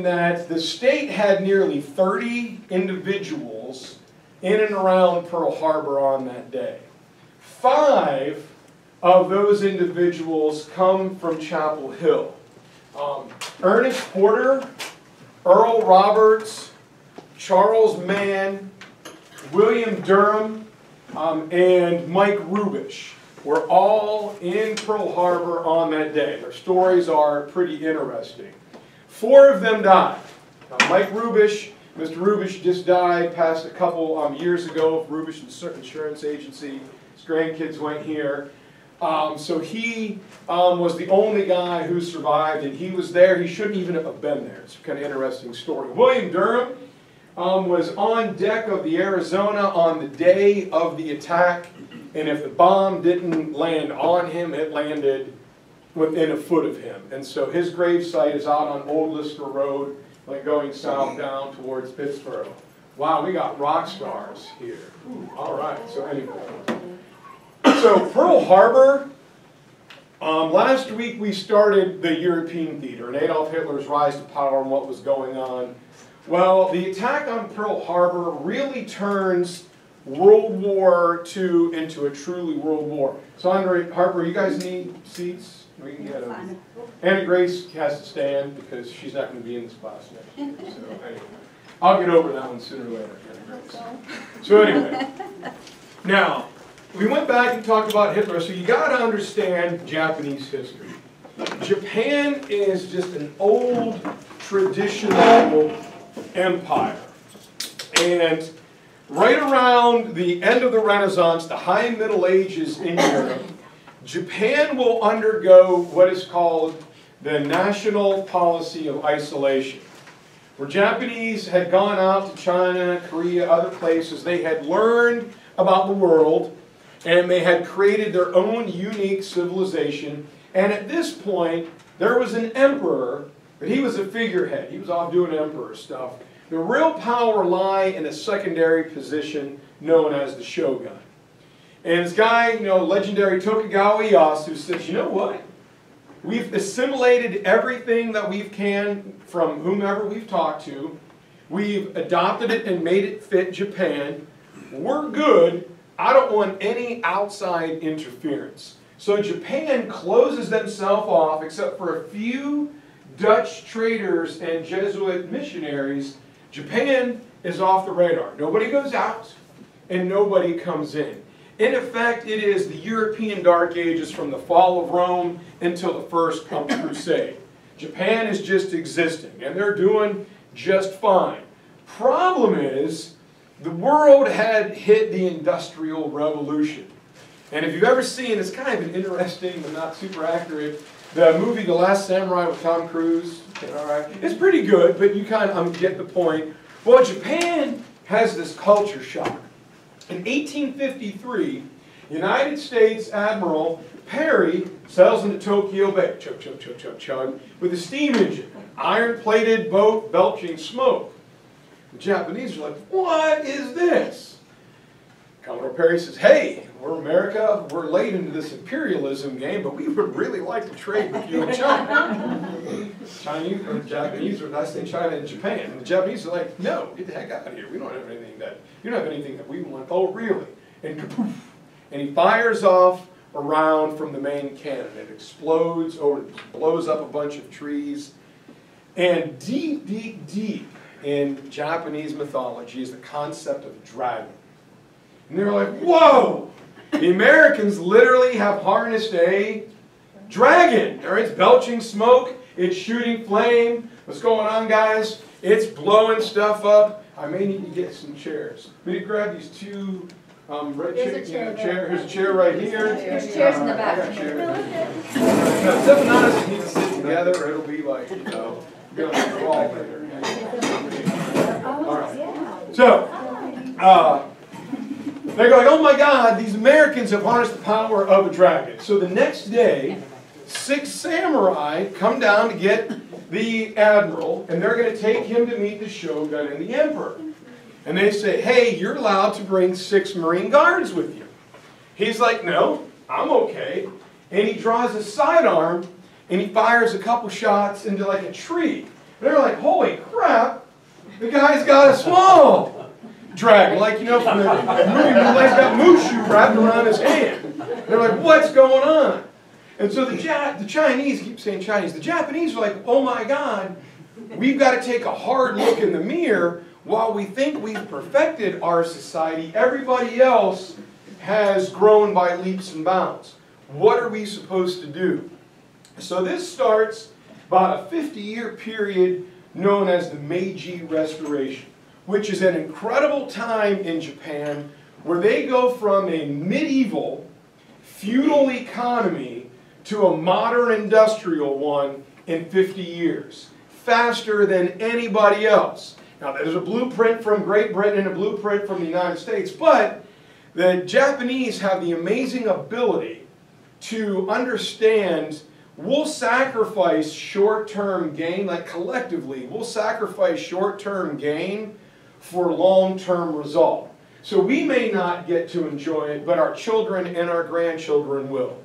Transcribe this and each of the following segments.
that the state had nearly 30 individuals in and around Pearl Harbor on that day. Five of those individuals come from Chapel Hill. Um, Ernest Porter, Earl Roberts, Charles Mann, William Durham, um, and Mike Rubish were all in Pearl Harbor on that day. Their stories are pretty interesting. Four of them died. Now, Mike Rubish, Mr. Rubish just died, passed a couple um, years ago. Rubish Insurance Agency. His grandkids went here. Um, so he um, was the only guy who survived, and he was there. He shouldn't even have been there. It's kind of interesting story. William Durham um, was on deck of the Arizona on the day of the attack, and if the bomb didn't land on him, it landed within a foot of him. And so his gravesite is out on Old Lystra Road, like going south down towards Pittsboro. Wow, we got rock stars here. Ooh, all right, so anyway. So Pearl Harbor, um, last week we started the European theater and Adolf Hitler's rise to power and what was going on. Well, the attack on Pearl Harbor really turns World War II into a truly world war. So Andre Harper, you guys need seats? We can get them. Anna Grace has to stand because she's not going to be in this class next year. So anyway, I'll get over that one sooner or later. So anyway, now we went back and talked about Hitler. So you got to understand Japanese history. Japan is just an old traditional empire, and right around the end of the Renaissance, the High Middle Ages in Europe. Japan will undergo what is called the national policy of isolation. Where Japanese had gone out to China, Korea, other places, they had learned about the world and they had created their own unique civilization. And at this point, there was an emperor, but he was a figurehead. He was off doing emperor stuff. The real power lie in a secondary position known as the shogun. And this guy, you know, legendary Tokugawa Ieyasu says, you know what? We've assimilated everything that we can from whomever we've talked to. We've adopted it and made it fit Japan. We're good. I don't want any outside interference. So Japan closes themselves off, except for a few Dutch traders and Jesuit missionaries. Japan is off the radar. Nobody goes out and nobody comes in. In effect, it is the European Dark Ages from the fall of Rome until the First Crusade. Japan is just existing, and they're doing just fine. Problem is, the world had hit the Industrial Revolution. And if you've ever seen, it's kind of an interesting but not super accurate, the movie The Last Samurai with Tom Cruise. All right, it's pretty good, but you kind of um, get the point. Well, Japan has this culture shock. In 1853, United States Admiral Perry sails into Tokyo Bay, chug, chug, chug, chug, chug, with a steam engine, iron-plated boat belching smoke. The Japanese are like, what is this? Commodore Perry says, hey, we're America, we're late into this imperialism game, but we would really like to trade with you and China. Chinese or Japanese, or I say China and Japan. And the Japanese are like, no, get the heck out of here. We don't have anything that, you don't have anything that we want. Oh, really? And kapoof. And he fires off a round from the main cannon. It explodes or blows up a bunch of trees. And deep, deep, deep in Japanese mythology is the concept of dragon. And they're like, whoa! The Americans literally have harnessed a dragon. Or it's belching smoke, it's shooting flame. What's going on, guys? It's blowing stuff up. I may need to get some chairs. Let me grab these two um, red Here's a chair, chair chair. Here's a chair right here. There's chairs in the back. I got chairs. Now, seven of need to sit together. It'll be like, you know, be on the wall later. All right. So, uh, they're going, oh my God, these Americans have harnessed the power of a dragon. So the next day, six samurai come down to get the admiral, and they're going to take him to meet the shogun and the emperor. And they say, hey, you're allowed to bring six Marine Guards with you. He's like, no, I'm okay. And he draws a sidearm, and he fires a couple shots into like a tree. They're like, holy crap, the guy's got a small dragon, like, you know, from the movie, he's got Mushu wrapped around his hand. They're like, what's going on? And so the, ja the Chinese, keep saying Chinese, the Japanese are like, oh my God, we've got to take a hard look in the mirror. While we think we've perfected our society, everybody else has grown by leaps and bounds. What are we supposed to do? So this starts about a 50-year period known as the Meiji Restoration, which is an incredible time in Japan where they go from a medieval feudal economy to a modern industrial one in 50 years, faster than anybody else. Now there's a blueprint from Great Britain and a blueprint from the United States, but the Japanese have the amazing ability to understand we'll sacrifice short-term gain, like collectively, we'll sacrifice short-term gain for long-term result. So we may not get to enjoy it, but our children and our grandchildren will.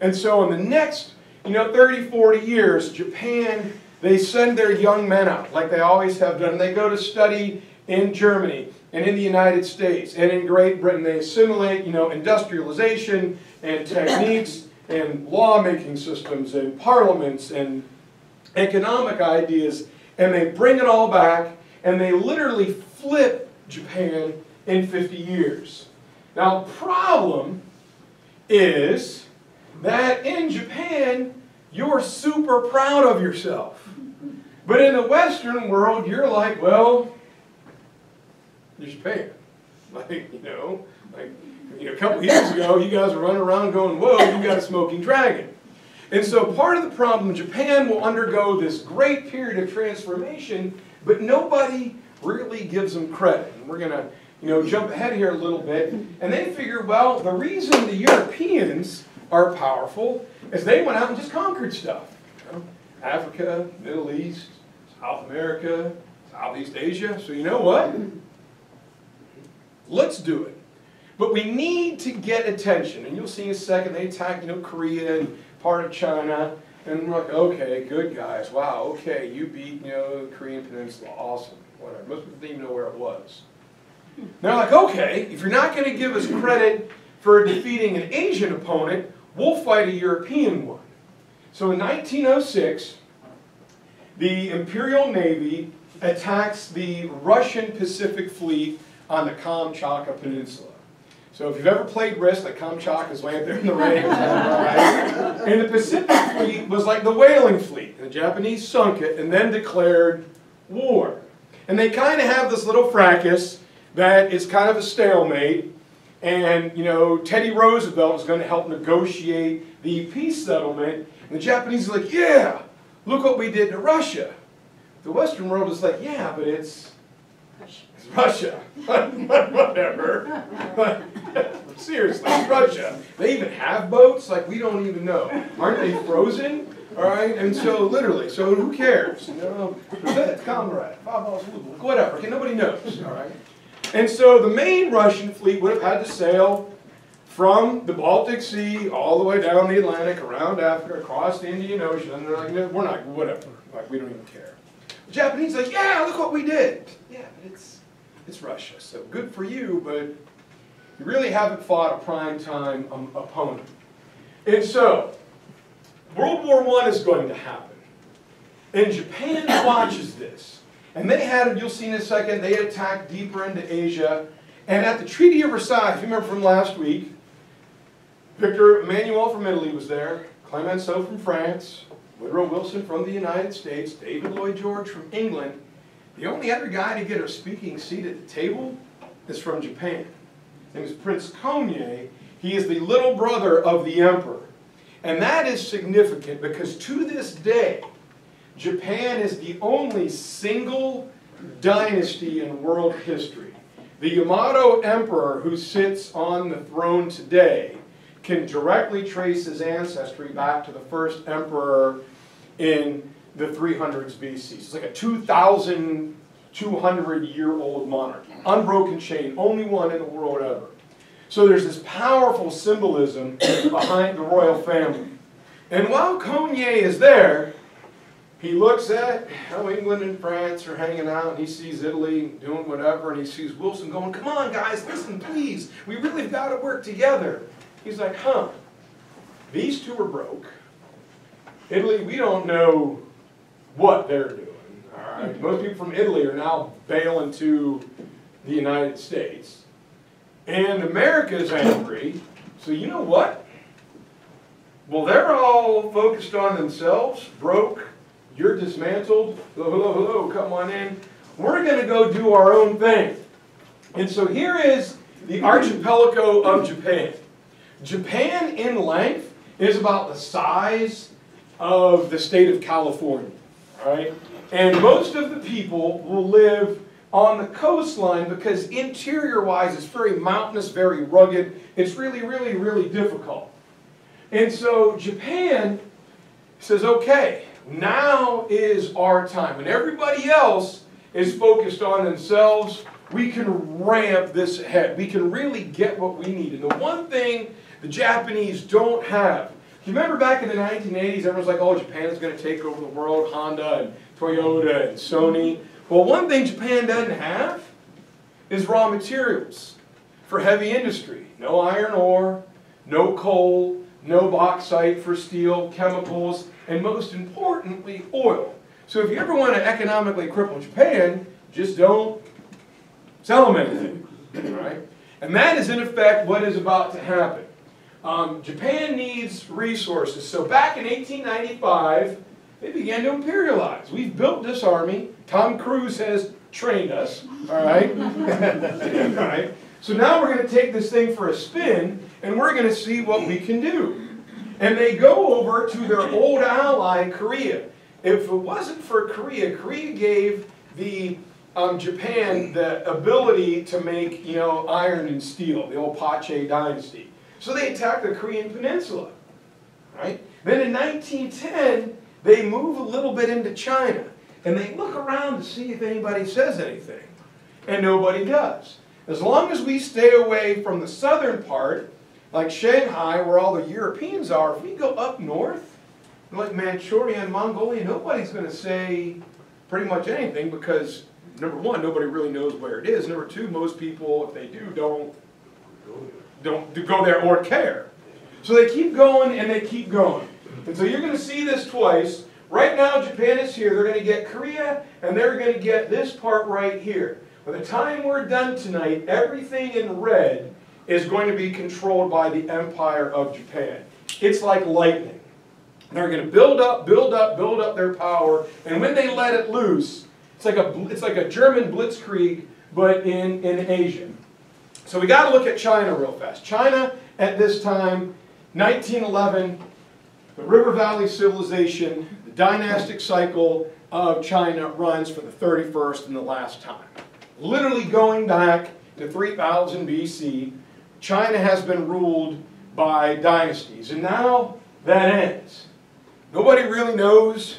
And so in the next, you know, 30, 40 years, Japan, they send their young men out, like they always have done. They go to study in Germany and in the United States and in Great Britain. They assimilate, you know, industrialization and techniques and lawmaking systems and parliaments and economic ideas, and they bring it all back, and they literally flip Japan in 50 years. Now, problem is that in Japan, you're super proud of yourself. But in the Western world, you're like, well, you're Japan. Like, you know, like you know, a couple years ago, you guys were running around going, whoa, you got a smoking dragon. And so part of the problem, Japan will undergo this great period of transformation, but nobody really gives them credit. And we're going to you know, jump ahead here a little bit. And they figure, well, the reason the Europeans are powerful is they went out and just conquered stuff. You know, Africa, Middle East, South America, Southeast Asia. So you know what? Let's do it. But we need to get attention. And you'll see in a second, they attack, you know, Korea and part of China. And we're like, okay, good guys. Wow, okay, you beat, you know, the Korean Peninsula. Awesome. Whatever. Most people didn't even know where it was. They're like, okay, if you're not going to give us credit for defeating an Asian opponent, we'll fight a European one. So in 1906, the Imperial Navy attacks the Russian Pacific Fleet on the Kamchatka Peninsula. So if you've ever played Risk, like Kamchatka is way up there in the range, right? And the Pacific Fleet was like the whaling fleet. The Japanese sunk it and then declared war. And they kind of have this little fracas that is kind of a stalemate. And, you know, Teddy Roosevelt is going to help negotiate the peace settlement. And the Japanese are like, yeah, look what we did to Russia. The Western world is like, yeah, but it's, it's Russia. Whatever. Seriously, Russia. They even have boats? Like, we don't even know. Aren't they frozen? All right, and so literally, so who cares? You know, comrade, whatever. Okay, nobody knows. All right. And so the main Russian fleet would have had to sail from the Baltic Sea all the way down the Atlantic, around Africa, across the Indian Ocean. And they're like, no, we're not, whatever. Like, we don't even care. The Japanese like, yeah, look what we did. Yeah, but it's, it's Russia. So good for you, but you really haven't fought a prime time um, opponent. And so, World War I is going to happen. And Japan watches this. And they had, you'll see in a second, they attacked deeper into Asia. And at the Treaty of Versailles, if you remember from last week, Victor Emmanuel from Italy was there, Clemenceau from France, Woodrow Wilson from the United States, David Lloyd George from England. The only other guy to get a speaking seat at the table is from Japan. His name is Prince Konoe. He is the little brother of the emperor. And that is significant because to this day, Japan is the only single dynasty in world history. The Yamato emperor who sits on the throne today can directly trace his ancestry back to the first emperor in the 300s BC. It's like a 2,200 year old monarchy. Unbroken chain, only one in the world ever. So there's this powerful symbolism behind the royal family. And while Konoe is there, he looks at how England and France are hanging out, and he sees Italy doing whatever, and he sees Wilson going, come on guys, listen please, we really got to work together. He's like, huh, these two are broke. Italy, we don't know what they're doing. All right, mm-hmm. most people from Italy are now bailing to the United States. And America's angry, so you know what? Well, they're all focused on themselves, broke, you're dismantled, hello, hello, hello, come on in. We're going to go do our own thing. And so here is the archipelago of Japan. Japan in length is about the size of the state of California, right? And most of the people will live on the coastline because interior-wise it's very mountainous, very rugged. It's really, really, really difficult. And so Japan says, okay, now is our time. When everybody else is focused on themselves, we can ramp this ahead. We can really get what we need. And the one thing the Japanese don't have, you remember back in the 1980s, everyone's like, oh, Japan is going to take over the world, Honda and Toyota and Sony. Well, one thing Japan doesn't have is raw materials for heavy industry. No iron ore, no coal, no bauxite for steel, chemicals, and most importantly, oil. So if you ever want to economically cripple Japan, just don't sell them anything, right? And that is in effect what is about to happen. Um, Japan needs resources. So back in 1895, they began to imperialize. We've built this army. Tom Cruise has trained us, all right? all right? So now we're going to take this thing for a spin, and we're going to see what we can do. And they go over to their old ally, Korea. If it wasn't for Korea, Korea gave the um, Japan the ability to make, you know, iron and steel, the old Paekche dynasty. So they attacked the Korean peninsula, right? Then in 1910, they move a little bit into China, and they look around to see if anybody says anything, and nobody does. As long as we stay away from the southern part, like Shanghai, where all the Europeans are, if we go up north, like Manchuria and Mongolia, nobody's going to say pretty much anything because, number one, nobody really knows where it is. Number two, most people, if they do, don't, don't go there or care. So they keep going and they keep going. And so you're going to see this twice. Right now, Japan is here. They're going to get Korea, and they're going to get this part right here. By the time we're done tonight, everything in red is going to be controlled by the Empire of Japan. It's like lightning. They're going to build up, build up, build up their power, and when they let it loose, it's like a, it's like a German blitzkrieg, but in, in Asia. So we got to look at China real fast. China at this time, 1911, the River Valley Civilization, the dynastic cycle of China runs for the 31st and the last time. Literally going back to 3000 BC, China has been ruled by dynasties. And now that ends. Nobody really knows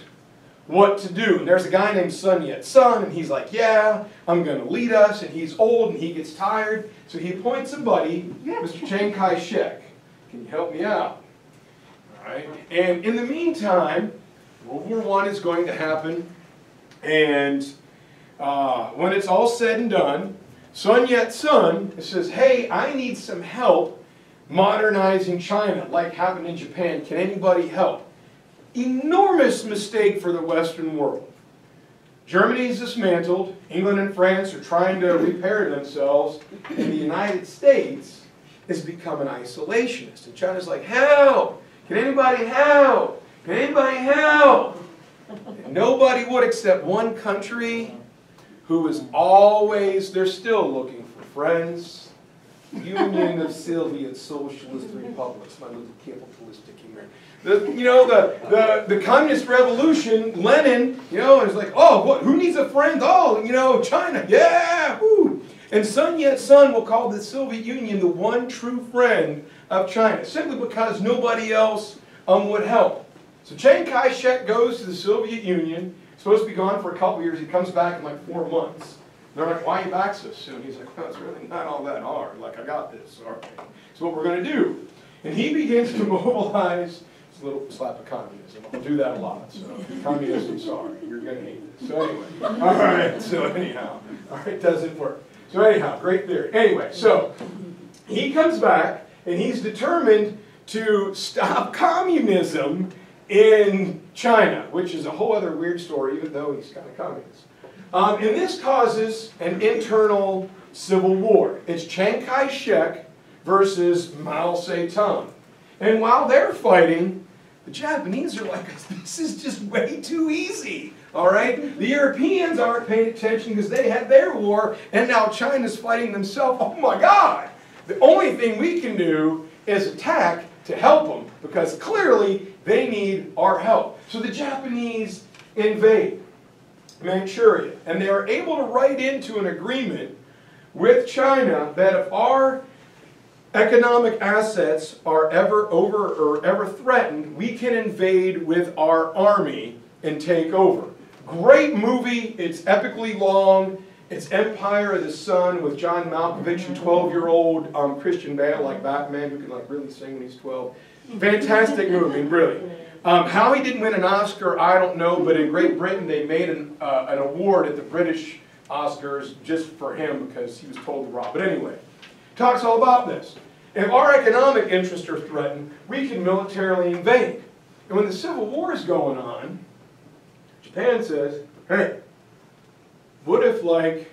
what to do. And there's a guy named Sun Yat-sen, and he's like, yeah, I'm going to lead us. And he's old, and he gets tired. So he appoints a buddy, Mr. Chiang Kai-shek. Can you help me out? All right. And in the meantime, World War I is going to happen. And uh, when it's all said and done, Sun Yat-sen says, hey, I need some help modernizing China, like happened in Japan. Can anybody help? Enormous mistake for the Western world. Germany is dismantled, England and France are trying to repair themselves, and the United States has become an isolationist. And China's like, help! Can anybody help? Can anybody help? And nobody would except one country who is always, they're still looking for friends. Union of Soviet Socialist Republics, my little capitalistic humor. The, you know, the, the, the communist revolution, Lenin, you know, is like, oh, what, who needs a friend? Oh, you know, China, yeah, woo. And Sun Yat-sen will call the Soviet Union the one true friend of China, simply because nobody else um, would help. So Chiang Kai-shek goes to the Soviet Union, supposed to be gone for a couple years. He comes back in like four months. They're like, why are you back so soon? He's like, well, it's really not all that hard. Like, I got this. All right. So what we're going to do. And he begins to mobilize little slap of communism. I'll do that a lot, so communism, sorry, you're gonna hate this. So anyway, all right, so anyhow, all right, doesn't work. So anyhow, great theory. Anyway, so he comes back and he's determined to stop communism in China, which is a whole other weird story, even though he's kind of communist. Um, and this causes an internal civil war. It's Chiang Kai-shek versus Mao Zedong. And while they're fighting, the Japanese are like, this is just way too easy. All right? The Europeans aren't paying attention because they had their war, and now China's fighting themselves. Oh my God! The only thing we can do is attack to help them because clearly they need our help. So the Japanese invade Manchuria, and they are able to write into an agreement with China that if our economic assets are ever over or ever threatened, we can invade with our army and take over. Great movie, it's epically long. It's Empire of the Sun with John Malkovich and 12-year-old um, Christian Bale, like Batman, who can like really sing when he's 12. Fantastic movie, really. Um, how he didn't win an Oscar, I don't know, but in Great Britain they made an, uh, an award at the British Oscars just for him because he was told to rob. But anyway, talks all about this. If our economic interests are threatened, we can militarily invade. And when the Civil War is going on, Japan says, hey, what if like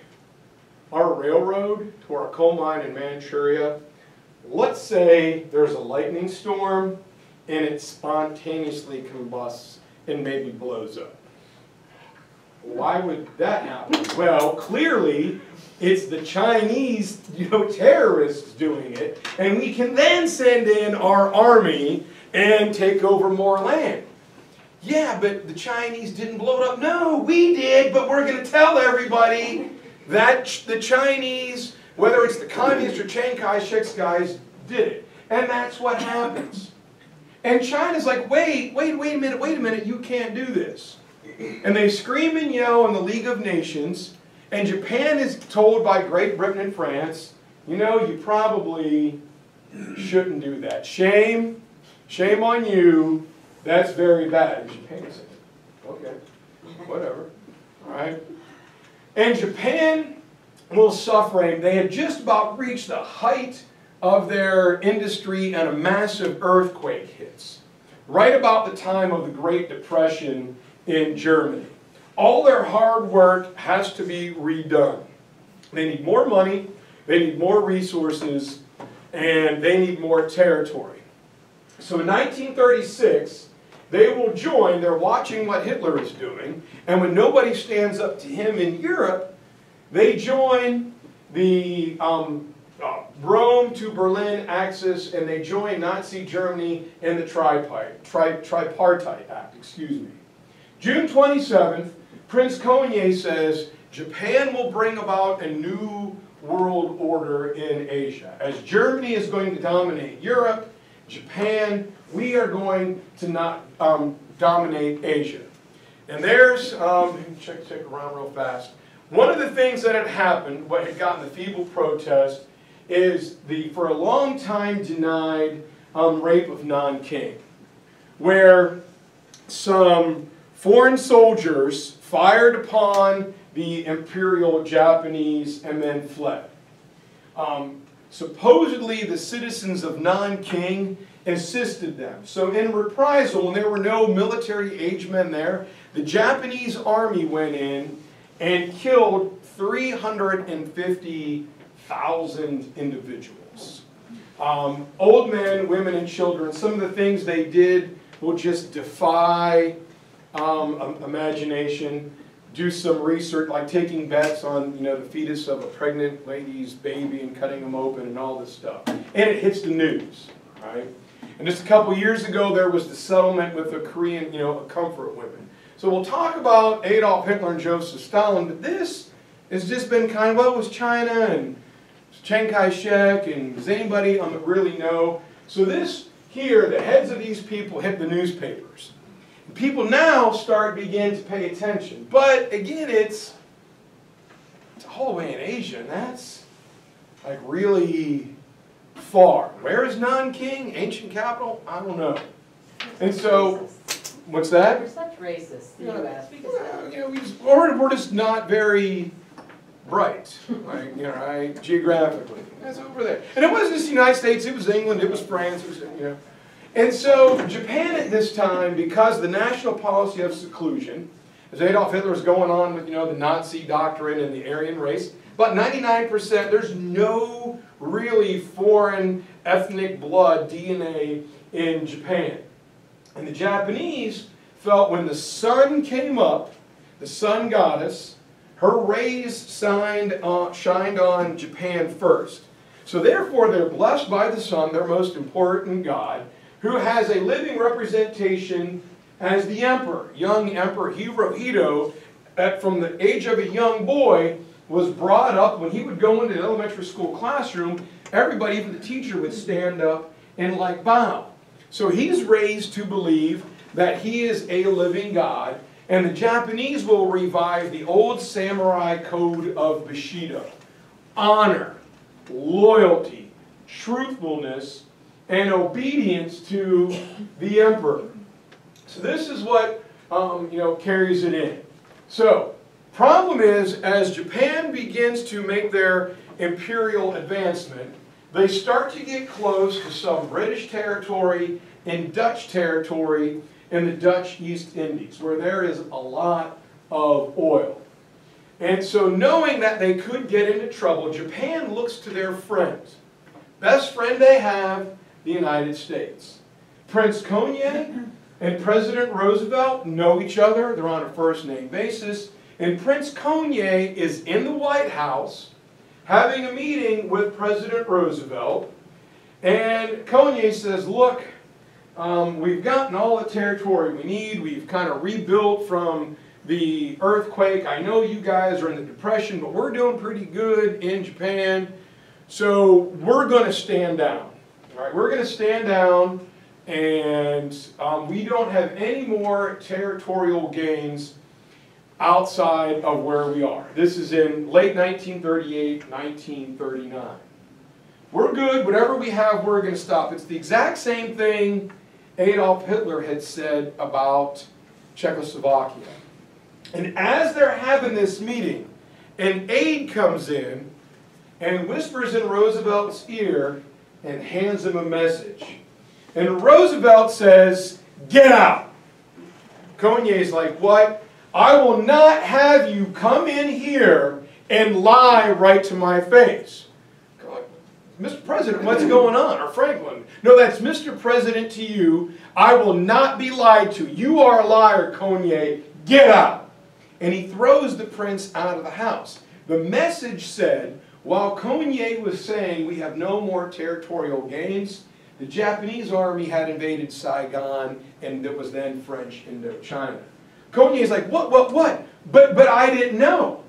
our railroad to our coal mine in Manchuria, let's say there's a lightning storm and it spontaneously combusts and maybe blows up. Why would that happen? Well, clearly it's the Chinese, you know, terrorists doing it, and we can then send in our army and take over more land. Yeah, but the Chinese didn't blow it up. No, we did, but we're going to tell everybody that the Chinese, whether it's the communists or Chiang Kai-shek's guys, did it. And that's what happens. And China's like, wait, wait, wait a minute, wait a minute, you can't do this. And they scream and yell in the League of Nations, and Japan is told by Great Britain and France, you know, you probably shouldn't do that. Shame, shame on you, that's very bad. Japan is okay, whatever, all right? And Japan will suffer. They had just about reached the height of their industry and a massive earthquake hits. Right about the time of the Great Depression in Germany. All their hard work has to be redone. They need more money, they need more resources, and they need more territory. So in 1936, they will join, they're watching what Hitler is doing, and when nobody stands up to him in Europe, they join the um, uh, Rome to Berlin axis, and they join Nazi Germany in the tripartite, tri tripartite act, excuse me. June 27th, Prince Konoe says, Japan will bring about a new world order in Asia. As Germany is going to dominate Europe, Japan, we are going to not um, dominate Asia. And there's, um, check, check around real fast. One of the things that had happened, what had gotten the feeble protest, is the, for a long time, denied um, rape of Nanking, where some foreign soldiers fired upon the imperial Japanese and then fled. Um, supposedly, the citizens of Nanking assisted them. So in reprisal, when there were no military age men there, the Japanese army went in and killed 350,000 individuals. Um, old men, women, and children, some of the things they did will just defy um, imagination. Do some research, like taking bets on you know the fetus of a pregnant lady's baby and cutting them open and all this stuff. And it hits the news, right? And just a couple years ago, there was the settlement with the Korean, you know, comfort women. So we'll talk about Adolf Hitler and Joseph Stalin, but this has just been kind of, it was China and Chiang Kai-shek, and does anybody um, really know? So this here, the heads of these people hit the newspapers. People now start begin to pay attention. But again, it's, it's all the way in Asia, and that's like really far. Where is Nanking, ancient capital? I don't know. And so, what's that? We're such racists, the Yeah. US, we just Well, you know, we just, or we're just not very bright, like, you know, right, geographically. That's over there. And it wasn't just the United States, it was England, it was France, it was, you know. And so Japan at this time, because the national policy of seclusion, as Adolf Hitler was going on with, you know, the Nazi doctrine and the Aryan race, about 99%, there's no really foreign ethnic blood DNA in Japan. And the Japanese felt when the sun came up, the sun goddess, her rays shined on, shined on Japan first. So therefore, they're blessed by the sun, their most important god, who has a living representation as the emperor. Young Emperor Hirohito, at, from the age of a young boy, was brought up, when he would go into the elementary school classroom, everybody, even the teacher, would stand up and like bow. So he's raised to believe that he is a living God, and the Japanese will revive the old samurai code of Bushido. Honor, loyalty, truthfulness, and obedience to the emperor. So this is what um, you know carries it in. So problem is, as Japan begins to make their imperial advancement, they start to get close to some British territory and Dutch territory in the Dutch East Indies, where there is a lot of oil. And so knowing that they could get into trouble, Japan looks to their friends. Best friend they have, the United States. Prince Konoe and President Roosevelt know each other. They're on a first name basis. And Prince Konoe is in the White House having a meeting with President Roosevelt. And Konoe says, look, um, we've gotten all the territory we need. We've kind of rebuilt from the earthquake. I know you guys are in the Depression, but we're doing pretty good in Japan. So we're going to stand down. Right, we're going to stand down, and um, we don't have any more territorial gains outside of where we are. This is in late 1938, 1939. We're good. Whatever we have, we're going to stop. It's the exact same thing Adolf Hitler had said about Czechoslovakia. And as they're having this meeting, an aide comes in and whispers in Roosevelt's ear and hands him a message. And Roosevelt says, Get out. Konoe's like, What? I will not have you come in here and lie right to my face. Mr. President, what's going on? Or Franklin, no, that's Mr. President to you. I will not be lied to. You are a liar, Konoe. Get out. And he throws the prince out of the house. The message said, while Konoe was saying we have no more territorial gains, the Japanese army had invaded Saigon and it was then French Indochina. Konoe's like, what, what, what? But, but I didn't know.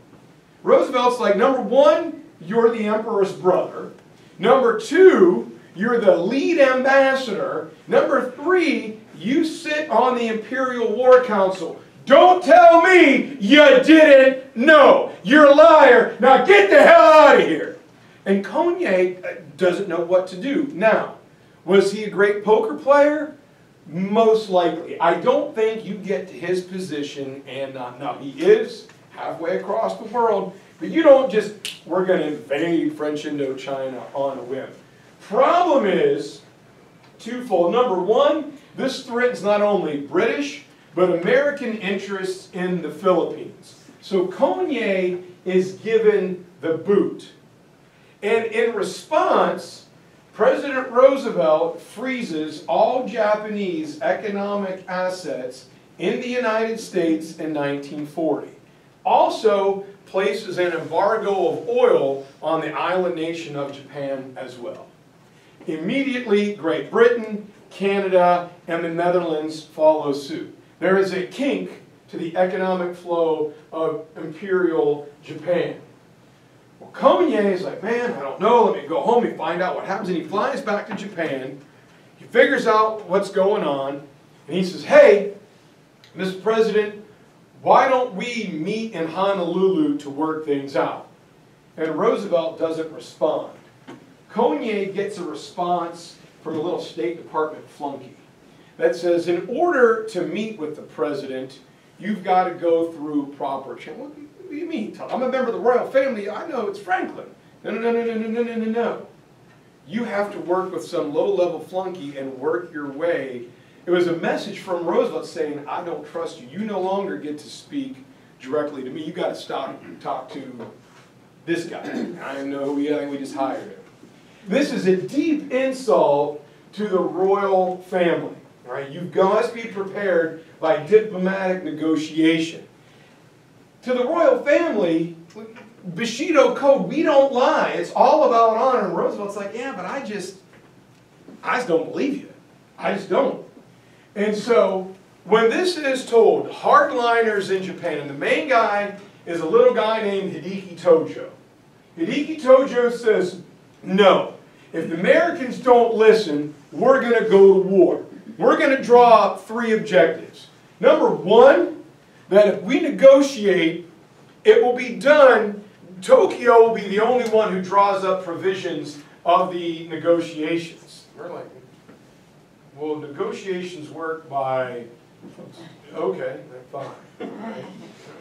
Roosevelt's like, number one, you're the emperor's brother. Number two, you're the lead ambassador. Number three, you sit on the Imperial War Council. Don't tell me you didn't know. You're a liar. Now get the hell out of here. And Konoe uh, doesn't know what to do. Now, was he a great poker player? Most likely. I don't think you get to his position and not know. He is halfway across the world, but you don't just, we're going to invade French Indochina on a whim. Problem is twofold. Number one, this threatens not only British, but American interests in the Philippines. So Konoe is given the boot. And in response, President Roosevelt freezes all Japanese economic assets in the United States in 1940. Also places an embargo of oil on the island nation of Japan as well. Immediately, Great Britain, Canada, and the Netherlands follow suit. There is a kink to the economic flow of imperial Japan. Well, Konoe is like, man, I don't know, let me go home and find out what happens. And he flies back to Japan. He figures out what's going on. And he says, hey, Mr. President, why don't we meet in Honolulu to work things out? And Roosevelt doesn't respond. Konoe gets a response from a little State Department flunky. That says in order to meet with the president, you've got to go through proper channel. What do you mean, Tom? I'm a member of the royal family. I know it's Franklin. No, no, no, no, no, no, no, no, no. You have to work with some low-level flunky and work your way. It was a message from Roosevelt saying, I don't trust you. You no longer get to speak directly to me. You got to stop and talk to this guy. I know who he is. We just hired him. This is a deep insult to the royal family. All right, you must be prepared by diplomatic negotiation. To the royal family, Bushido code, we don't lie. It's all about honor. And Roosevelt's like, yeah, but I just, I just don't believe you. I just don't. And so, when this is told, hardliners in Japan, and the main guy is a little guy named Hideki Tojo. Hideki Tojo says, no, if the Americans don't listen, we're going to go to war. We're going to draw up three objectives. Number one, that if we negotiate, it will be done, Tokyo will be the only one who draws up provisions of the negotiations. We're like, well, negotiations work by, okay, fine, right?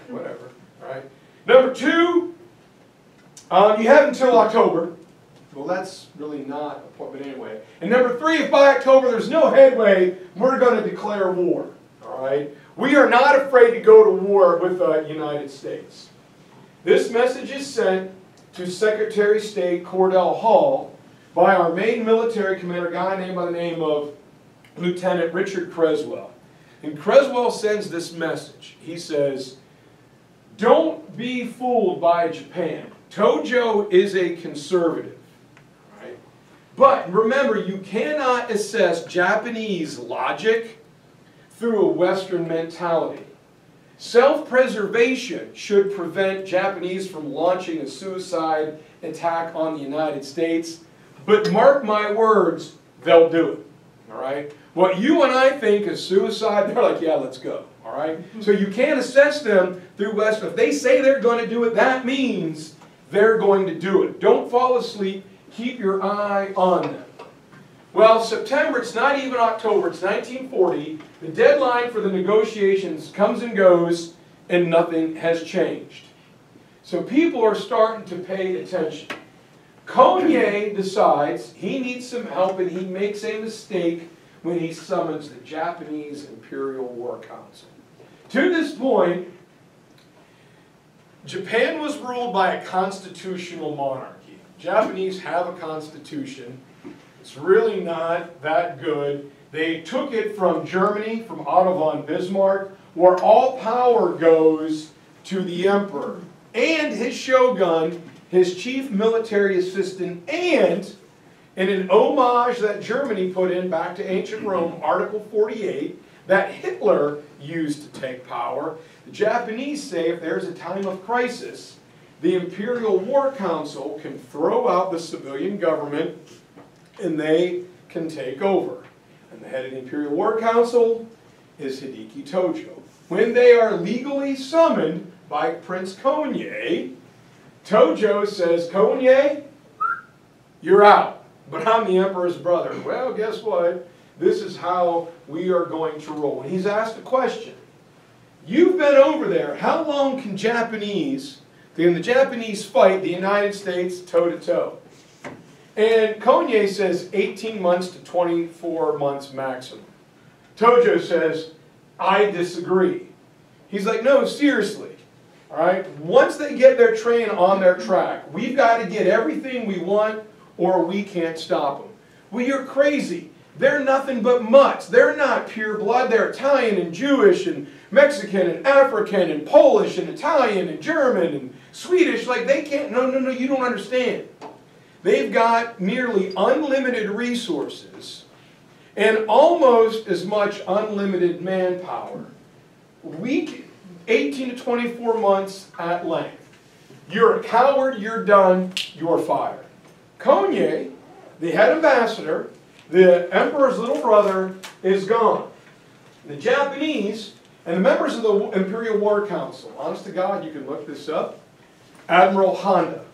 whatever, right? Number two, um, you have until October. Well, that's really not a point, but anyway. And number three, if by October there's no headway, we're going to declare war. All right? We are not afraid to go to war with the United States. This message is sent to Secretary of State Cordell Hull by our main military commander, a guy named by the name of Lieutenant Richard Creswell. And Creswell sends this message. He says, Don't be fooled by Japan. Tojo is a conservative. But remember, you cannot assess Japanese logic through a Western mentality. Self-preservation should prevent Japanese from launching a suicide attack on the United States. But mark my words, they'll do it. All right? What you and I think is suicide, they're like, yeah, let's go. All right? So you can't assess them through West. If they say they're going to do it, that means they're going to do it. Don't fall asleep. Keep your eye on them. Well, September, it's not even October, it's 1940. The deadline for the negotiations comes and goes, and nothing has changed. So people are starting to pay attention. Konoe decides he needs some help, and he makes a mistake when he summons the Japanese Imperial War Council. To this point, Japan was ruled by a constitutional monarchy. Japanese have a constitution. It's really not that good. They took it from Germany, from Otto von Bismarck, where all power goes to the emperor and his shogun, his chief military assistant, and in an homage that Germany put in back to ancient Rome, Article 48, that Hitler used to take power, the Japanese say if there's a time of crisis, the Imperial War Council can throw out the civilian government and they can take over. And the head of the Imperial War Council is Hideki Tojo. When they are legally summoned by Prince Konoe, Tojo says, Konoe, you're out, but I'm the emperor's brother. Well, guess what? This is how we are going to roll. And he's asked a question. You've been over there. How long can Japanese, can the Japanese fight the United States toe to toe? And Konoe says 18 months to 24 months maximum. Tojo says, I disagree. He's like, no, seriously. All right, once they get their train on their track, we've got to get everything we want or we can't stop them. Well, you're crazy. They're nothing but mutts. They're not pure blood. They're Italian and Jewish and Mexican and African and Polish and Italian and German and Swedish. Like, they can't. No, no, no, you don't understand. They've got nearly unlimited resources and almost as much unlimited manpower. We 18 to 24 months at length. You're a coward, you're done, you're fired. Konoe, the head ambassador, the emperor's little brother, is gone. The Japanese and the members of the Imperial War Council, honest to God, you can look this up, Admiral Honda,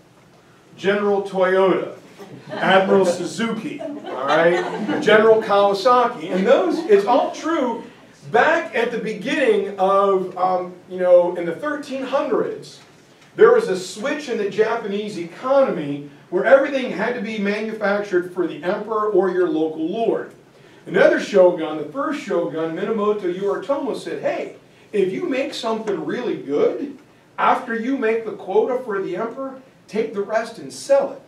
General Toyota, Admiral Suzuki, all right, General Kawasaki, and those, it's all true. Back at the beginning of, um, you know, in the 1300s, there was a switch in the Japanese economy where everything had to be manufactured for the emperor or your local lord. Another shogun, the first shogun, Minamoto Yoritomo, said, hey, if you make something really good, after you make the quota for the emperor, take the rest and sell it.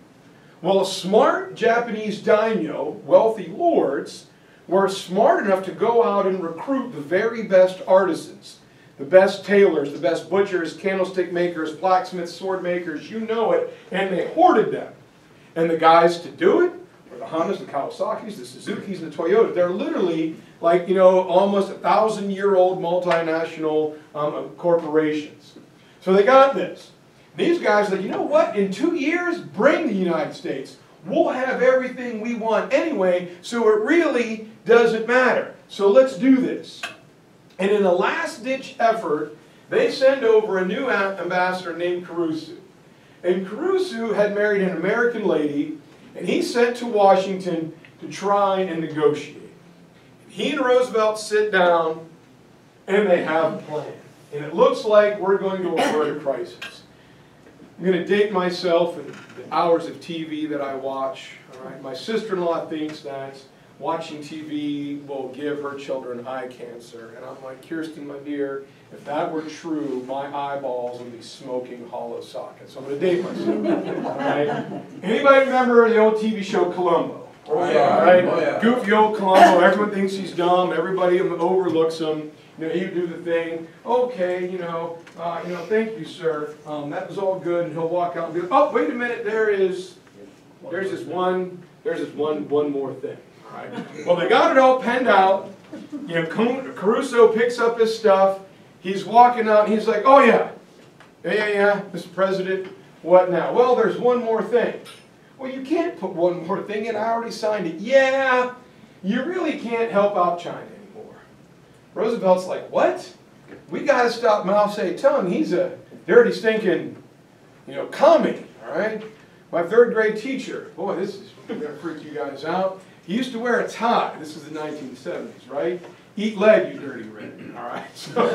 Well, smart Japanese daimyo, wealthy lords, were smart enough to go out and recruit the very best artisans, the best tailors, the best butchers, candlestick makers, blacksmiths, sword makers, you know it, and they hoarded them. And the guys to do it were the Hondas, the Kawasaki's, the Suzuki's, and the Toyotas. They're literally like, you know, almost a thousand year old multinational um, corporations. So they got this. These guys like, you know what? In two years, bring the United States. We'll have everything we want anyway, so it really doesn't matter. So let's do this. And in a last-ditch effort, they send over a new ambassador named Kurusu. And Kurusu had married an American lady, and he's sent to Washington to try and negotiate. He and Roosevelt sit down, and they have a plan. And it looks like we're going to avert a crisis. I'm going to date myself and the hours of TV that I watch. All right? My sister-in-law thinks that watching TV will give her children eye cancer. And I'm like, Kirsten, my dear, if that were true, my eyeballs would be smoking hollow sockets. So I'm going to date myself. all right? Anybody remember the old TV show Columbo? Oh, yeah. All right? Oh, yeah. Goofy old Columbo. Everyone thinks he's dumb. Everybody overlooks him. You know, he'd do the thing. Okay, you know, uh, you know, thank you, sir. Um, that was all good. And he'll walk out and be, like, oh, wait a minute. There is, there's this one, there's this one, one more thing. All right. Well, they got it all penned out. You know, Kurusu picks up his stuff. He's walking out, and he's like, oh yeah, yeah, yeah, yeah, Mr. President. What now? Well, there's one more thing. Well, you can't put one more thing in. I already signed it. Yeah, you really can't help out China. Roosevelt's like, what? We got to stop Mao Zedong. He's a dirty, stinking, you know, commie, all right? My third grade teacher, boy, this is going to freak you guys out. He used to wear a tie. This was the 1970s, right? Eat lead, you dirty red. All right. So,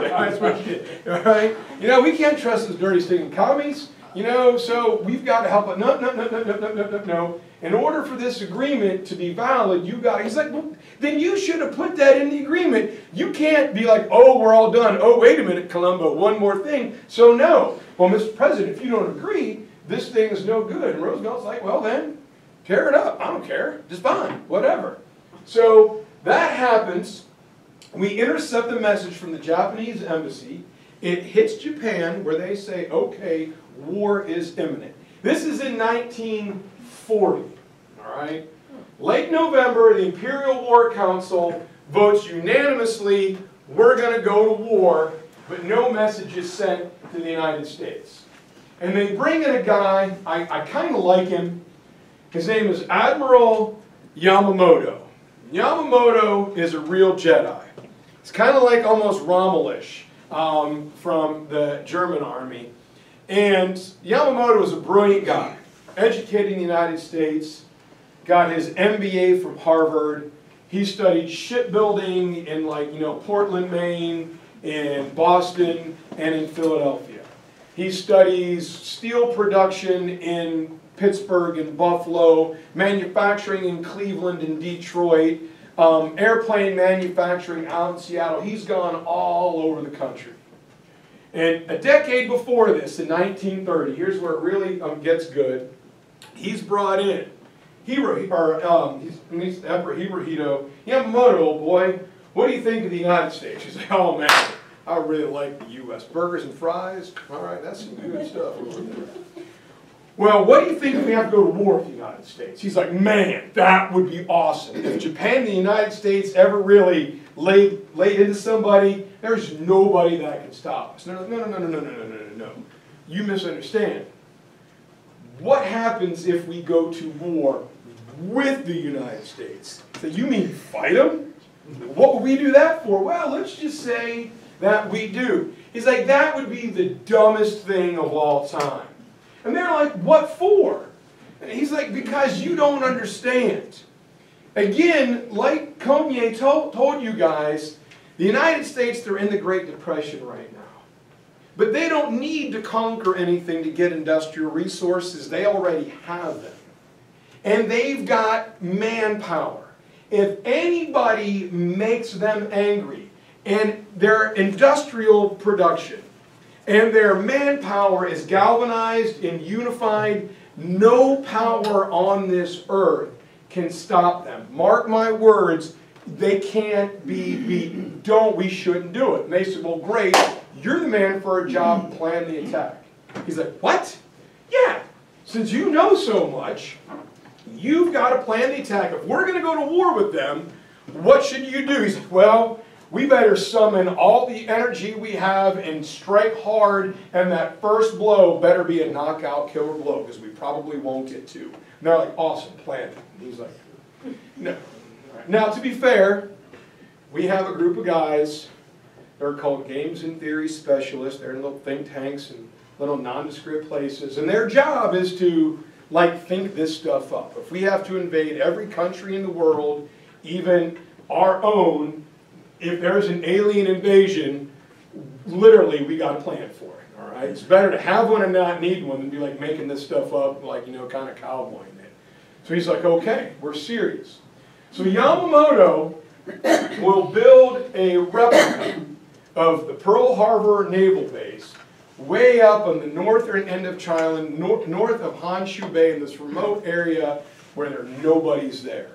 that's. All right. You know, we can't trust those dirty, stinking commies. You know, so we've got to help. No, no, no, no, no, no, no, no, no. In order for this agreement to be valid, you got. He's like, well, then you should have put that in the agreement. You can't be like, oh, we're all done. Oh, wait a minute, Columbo, one more thing. So no. Well, Mr. President, if you don't agree, this thing is no good. And Roosevelt's like, well then, tear it up. I don't care. Just fine. Whatever. So that happens. We intercept the message from the Japanese embassy. It hits Japan where they say, okay, war is imminent. This is in 1940. Right? Late November, the Imperial War Council votes unanimously, we're going to go to war, but no message is sent to the United States. And they bring in a guy, I, I kind of like him. His name is Admiral Yamamoto. Yamamoto is a real Jedi. It's kind of like almost Rommelish um, from the German army. And Yamamoto was a brilliant guy, educated in the United States, got his MBA from Harvard. He studied shipbuilding in like, you know, Portland, Maine, in Boston, and in Philadelphia. He studies steel production in Pittsburgh and Buffalo, manufacturing in Cleveland and Detroit, um, airplane manufacturing out in Seattle. He's gone all over the country. And a decade before this, in 1930, here's where it really um, gets good. He's brought in Hiro, or um, he's, he's Emperor Hirohito Yamamoto, old boy. What do you think of the United States? He's like, oh man, I really like the U.S. Burgers and fries. All right, that's some good stuff over there. Well, what do you think if we have to go to war with the United States? He's like, man, that would be awesome. If Japan and the United States ever really laid, laid into somebody, there's nobody that can stop us. No, no, no, no, no, no, no, no, no, no. You misunderstand. What happens if we go to war with the United States? So you mean fight them? What would we do that for? Well, let's just say that we do. He's like, that would be the dumbest thing of all time. And they're like, what for? And he's like, because you don't understand. Again, like Kanye told, told you guys, the United States, they're in the Great Depression right now. But they don't need to conquer anything to get industrial resources. They already have them. And they've got manpower. If anybody makes them angry and their industrial production and their manpower is galvanized and unified, no power on this earth can stop them. Mark my words, they can't be beaten. Don't, we shouldn't do it. And they said, well, great, you're the man for a job, plan the attack. He's like, what? Yeah, since you know so much, you've got to plan the attack. If we're going to go to war with them, what should you do? He said, well, we better summon all the energy we have and strike hard, and that first blow better be a knockout killer blow, because we probably won't get to. And they're like, awesome, plan it. And he's like, no. Now, to be fair, we have a group of guys, they're called Games and Theory Specialists. They're in little think tanks and little nondescript places, and their job is to like think this stuff up. If we have to invade every country in the world, even our own, if there's an alien invasion, literally we got a plan for it. All right, it's better to have one and not need one than be like making this stuff up, like you know, kind of cowboying it. So he's like, okay, we're serious. So Yamamoto will build a replica of the Pearl Harbor Naval Base way up on the northern end of China, nor north of Honshu Bay in this remote area where there nobody's there.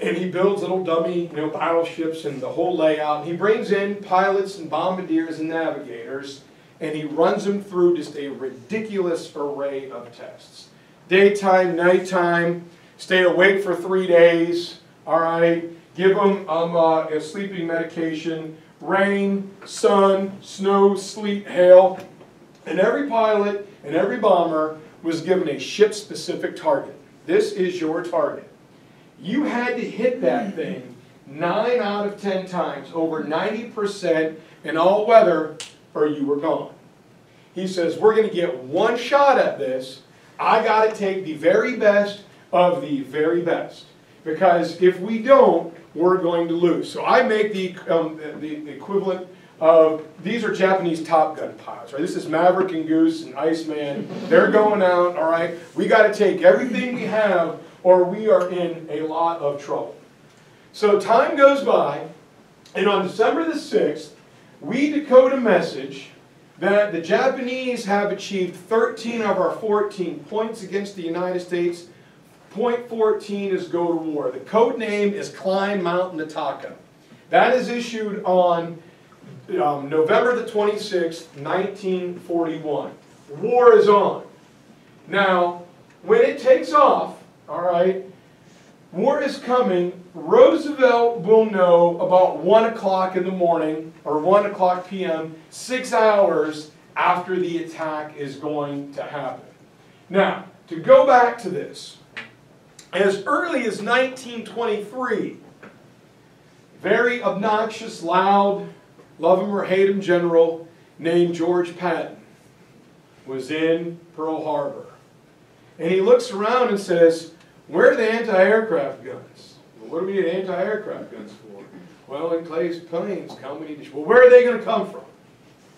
And he builds little dummy you know, battleships and the whole layout. He brings in pilots and bombardiers and navigators, and he runs them through just a ridiculous array of tests. Daytime, nighttime, stay awake for three days, all right? Give them um, uh, a sleeping medication, rain, sun, snow, sleet, hail. And every pilot and every bomber was given a ship-specific target. This is your target. You had to hit that thing 9 out of 10 times, over 90% in all weather, or you were gone. He says, we're going to get one shot at this. I got to take the very best of the very best. Because if we don't, we're going to lose. So I make the, um, the, the, equivalent of, these are Japanese Top Gun pilots, right? This is Maverick and Goose and Iceman. They're going out, all right? We got to take everything we have or we are in a lot of trouble. So time goes by, and on December the 6th, we decode a message that the Japanese have achieved 13 of our 14 points against the United States Point 14 is go to war. The code name is Climb Mount Niitaka. That is issued on um, November the 26th, 1941. War is on. Now, when it takes off, all right, war is coming. Roosevelt will know about 1 o'clock in the morning or 1 o'clock p.m., six hours after the attack is going to happen. Now, to go back to this, as early as 1923, very obnoxious, loud, love him or hate him general named George Patton was in Pearl Harbor. And he looks around and says, where are the anti-aircraft guns? Well, what do we need anti-aircraft guns for? Well, in Clay's planes, coming to... Well, where are they going to come from?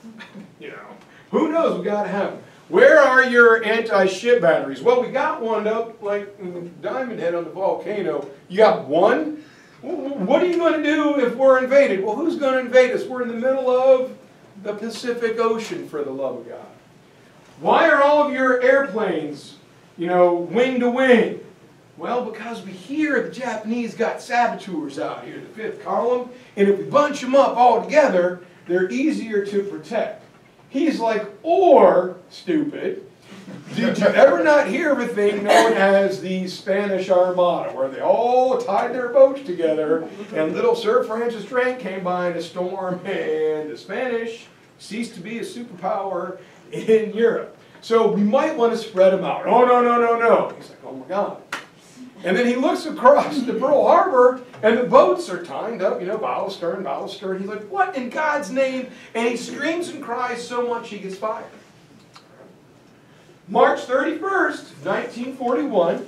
you know, who knows? We've got to have them. Where are your anti-ship batteries? Well, we got one up like Diamond Head on the volcano. You got one? What are you going to do if we're invaded? Well, who's going to invade us? We're in the middle of the Pacific Ocean, for the love of God. Why are all of your airplanes, you know, wing to wing? Well, because we hear the Japanese got saboteurs out here, the fifth column, and if we bunch them up all together, they're easier to protect. He's like, or, stupid, did you ever not hear of a thing known as the Spanish Armada, where they all tied their boats together, and little Sir Francis Drake came by in a storm, and the Spanish ceased to be a superpower in Europe. So we might want to spread them out. Oh, no, no, no, no. He's like, oh my God. And then he looks across the Pearl Harbor, and the boats are tied up, you know, bow stern, bow stern. He's like, what in God's name? And he screams and cries so much he gets fired. March 31st, 1941,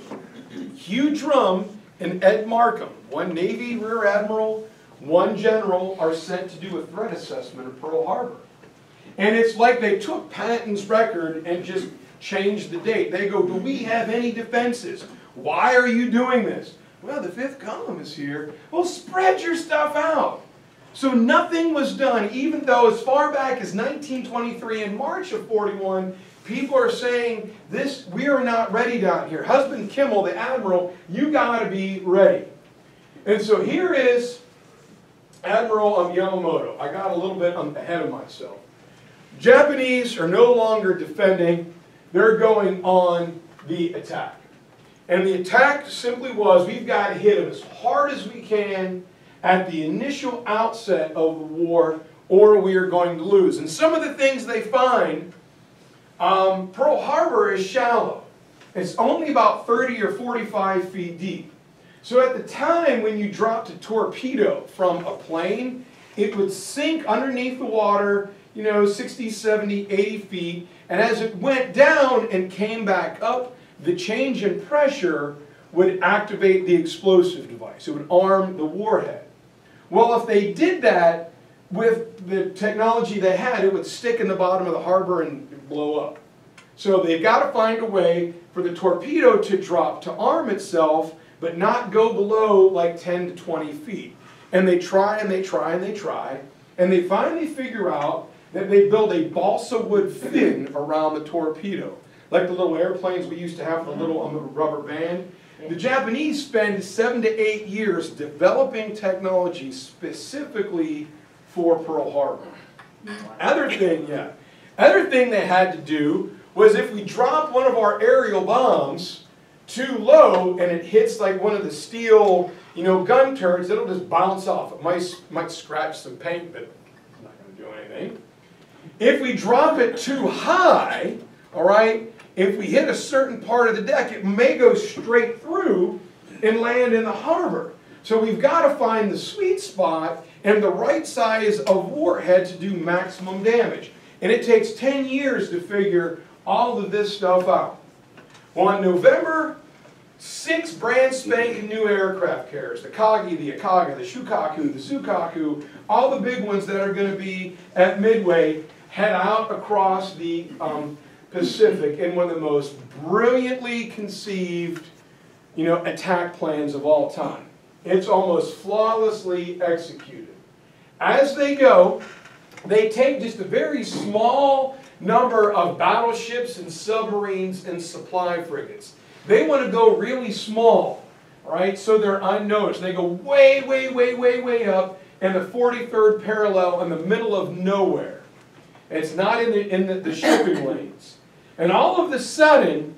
Hugh Drum and Ed Markham, one Navy Rear Admiral, one general, are sent to do a threat assessment of Pearl Harbor. And it's like they took Patton's record and just changed the date. They go, do we have any defenses? Why are you doing this? Well, the fifth column is here. Well, spread your stuff out. So nothing was done, even though as far back as 1923 in March of 41, people are saying, this, we are not ready down here. Husband Kimmel, the admiral, you got to be ready. And so here is Admiral Yamamoto. I got a little bit ahead of myself. Japanese are no longer defending, they're going on the attack. And the attack simply was, we've got to hit them as hard as we can at the initial outset of the war, or we are going to lose. And some of the things they find, um, Pearl Harbor is shallow. It's only about 30 or 45 feet deep. So at the time when you dropped a torpedo from a plane, it would sink underneath the water, you know, 60, 70, 80 feet, and as it went down and came back up, the change in pressure would activate the explosive device. It would arm the warhead. Well, if they did that with the technology they had, it would stick in the bottom of the harbor and blow up. So they've got to find a way for the torpedo to drop, to arm itself, but not go below like 10 to 20 feet. And they try and they try and they try, and they finally figure out that they build a balsa wood fin around the torpedo like the little airplanes we used to have, the little rubber band. The Japanese spend seven to eight years developing technology specifically for Pearl Harbor. Other thing, yeah. Other thing they had to do was if we drop one of our aerial bombs too low and it hits like one of the steel, you know, gun turrets, it'll just bounce off. It might, might scratch some paint, but it's not going to do anything. If we drop it too high, all right, if we hit a certain part of the deck, it may go straight through and land in the harbor. So we've got to find the sweet spot and the right size of warhead to do maximum damage. And it takes 10 years to figure all of this stuff out. Well, on November, six brand spanking new aircraft carriers, the Kagi, the Ikaga, the Shokaku, the Zuikaku, all the big ones that are going to be at Midway, head out across the um, Pacific in one of the most brilliantly conceived, you know, attack plans of all time. It's almost flawlessly executed. As they go, they take just a very small number of battleships and submarines and supply frigates. They want to go really small, right? So they're unnoticed. They go way, way, way, way, way up in the 43rd parallel in the middle of nowhere. It's not in the, in the, the shipping lanes. And all of a sudden,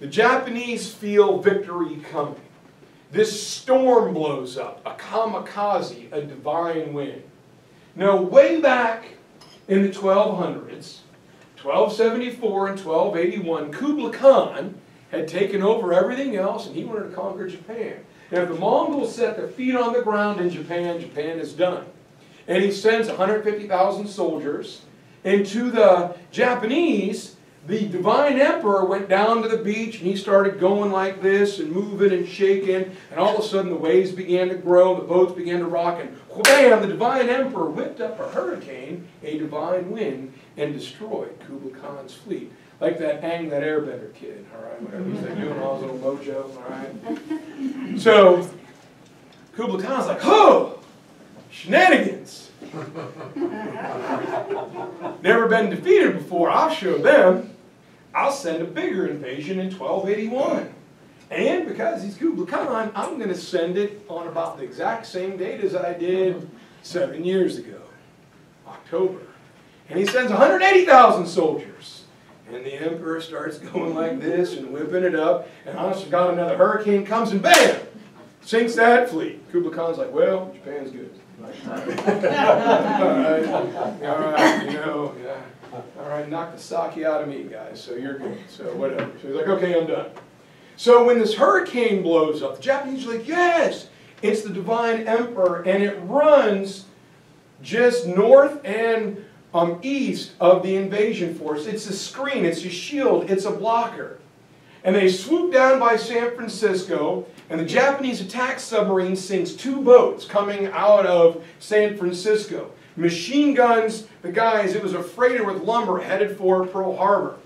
the Japanese feel victory coming. This storm blows up, a kamikaze, a divine wind. Now, way back in the 1200s, 1274 and 1281, Kublai Khan had taken over everything else and he wanted to conquer Japan. And if the Mongols set their feet on the ground in Japan, Japan is done. And he sends 150,000 soldiers. And to the Japanese, the divine emperor went down to the beach and he started going like this and moving and shaking and all of a sudden the waves began to grow the boats began to rock and bam the divine emperor whipped up a hurricane a divine wind and destroyed Kublai Khan's fleet like that Aang that airbender kid all right whatever he's like doing all his little mojo all right so Kublai Khan's like oh shenanigans Never been defeated before. I'll show them. I'll send a bigger invasion in 1281. And because he's Kublai Khan, I'm going to send it on about the exact same date as I did seven years ago, October. And he sends 180,000 soldiers. And the emperor starts going like this and whipping it up. And honestly, God, another hurricane comes and bam! Sinks that fleet. Kublai Khan's like, well, Japan's good. all right, all right, you know, yeah. All right, knock the sake out of me, guys, so you're good. So whatever. So he's like, okay, I'm done. So when this hurricane blows up, the Japanese are like, yes, it's the divine emperor, and it runs just north and um, east of the invasion force. It's a screen, it's a shield, it's a blocker. And they swoop down by San Francisco, and the Japanese attack submarine sinks two boats coming out of San Francisco. Machine guns, the guys, it was a freighter with lumber headed for Pearl Harbor.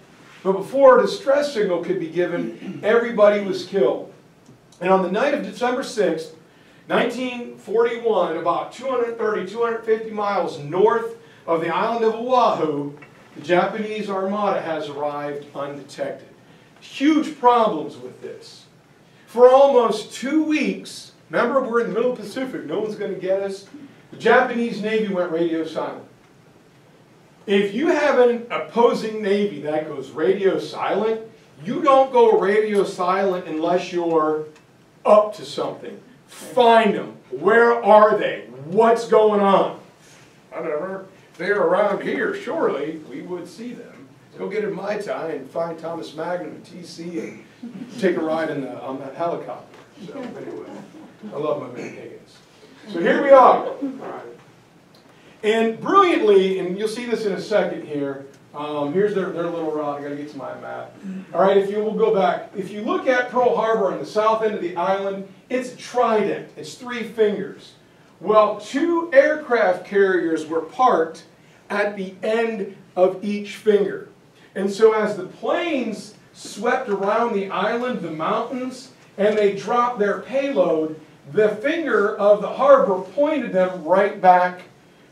But before a distress signal could be given, everybody was killed. And on the night of December 6th, 1941, about 230, 250 miles north of the island of Oahu, the Japanese Armada has arrived undetected. Huge problems with this. For almost two weeks, remember we're in the middle of the Pacific, no one's going to get us. The Japanese Navy went radio silent. If you have an opposing Navy that goes radio silent, you don't go radio silent unless you're up to something. Find them. Where are they? What's going on? Whatever. If they're around here, surely we would see them. Go get in Mai Tai and find Thomas Magnum and TC and take a ride in the, on that helicopter. So anyway, I love my Higgins. So here we are. And brilliantly, and you'll see this in a second here, um, here's their, their little rod. I got to get to my map. All right, if you will go back. If you look at Pearl Harbor on the south end of the island, it's a trident. It's three fingers. Well, two aircraft carriers were parked at the end of each finger. And so as the planes swept around the island, the mountains, and they dropped their payload, the finger of the harbor pointed them right back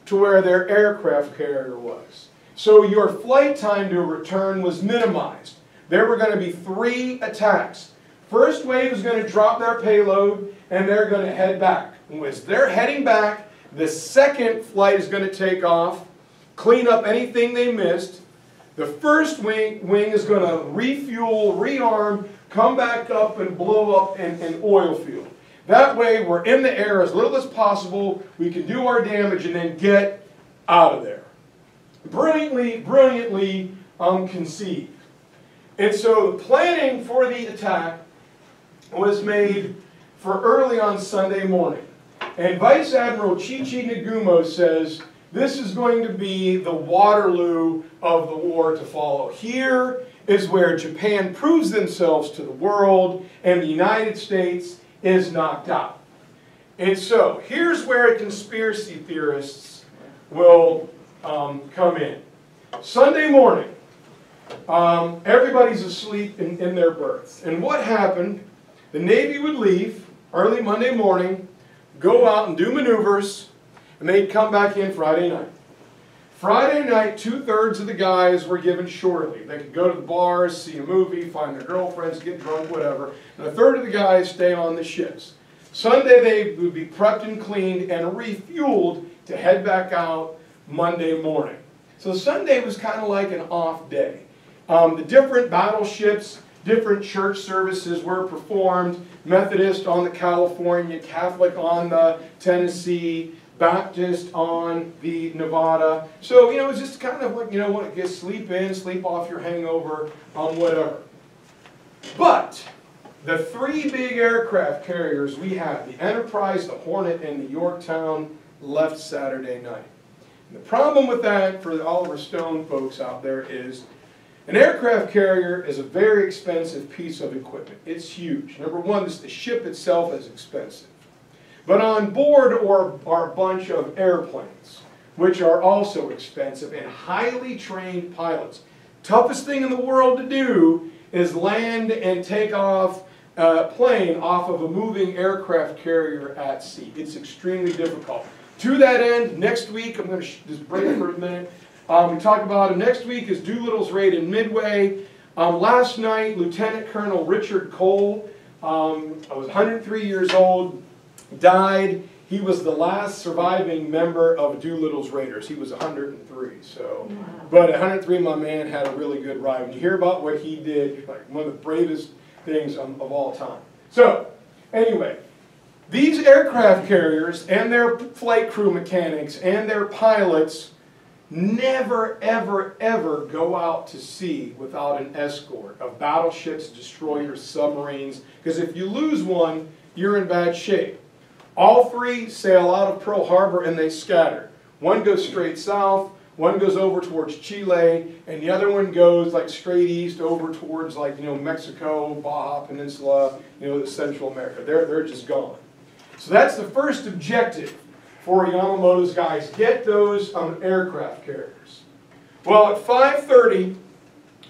to where their aircraft carrier was. So your flight time to return was minimized. There were going to be three attacks. First wave is going to drop their payload and they're going to head back. As they're heading back, the second flight is going to take off, clean up anything they missed. The first wing, wing is going to refuel, rearm, come back up and blow up an, an oil field. That way we're in the air as little as possible, we can do our damage and then get out of there brilliantly, brilliantly um, conceived. And so the planning for the attack was made for early on Sunday morning. And Vice Admiral Chuichi Nagumo says, this is going to be the Waterloo of the war to follow. Here is where Japan proves themselves to the world and the United States is knocked out. And so here's where conspiracy theorists will um, come in. Sunday morning, um, everybody's asleep in, in their berths. And what happened, the Navy would leave early Monday morning, go out and do maneuvers, and they'd come back in Friday night. Friday night, two-thirds of the guys were given shore leave. They could go to the bars, see a movie, find their girlfriends, get drunk, whatever. And a third of the guys stay on the ships. Sunday, they would be prepped and cleaned and refueled to head back out Monday morning. So Sunday was kind of like an off day. Um, the different battleships, different church services were performed. Methodist on the California, Catholic on the Tennessee, Baptist on the Nevada. So, you know, it's just kind of like, you know what, get sleep in, sleep off your hangover, um, whatever. But the three big aircraft carriers we have, the Enterprise, the Hornet, and the Yorktown, left Saturday night. The problem with that for the Oliver Stone folks out there is an aircraft carrier is a very expensive piece of equipment. It's huge. Number one, the ship itself is expensive. But on board are, are a bunch of airplanes, which are also expensive, and highly trained pilots. Toughest thing in the world to do is land and take off a plane off of a moving aircraft carrier at sea. It's extremely difficult. To that end, next week, I'm going to just break for a minute. Um, we talk about it. Next week is Doolittle's raid in Midway. Um, last night, Lieutenant Colonel Richard Cole, um, I was 103 years old, died. He was the last surviving member of Doolittle's Raiders. He was 103. So, but 103, my man had a really good ride. When you hear about what he did, like one of the bravest things of, of all time. So, anyway, these aircraft carriers and their flight crew mechanics and their pilots never, ever, ever go out to sea without an escort of battleships, destroyers, submarines, because if you lose one, you're in bad shape. All three sail out of Pearl Harbor and they scatter. One goes straight south, One goes over towards Chile, and the other one goes like straight east over towards like, you know, Mexico, Baja Peninsula, you know, Central America. They're, they're just gone. So that's the first objective for Yamamoto's guys. Get those um, aircraft carriers. Well, at 5.30,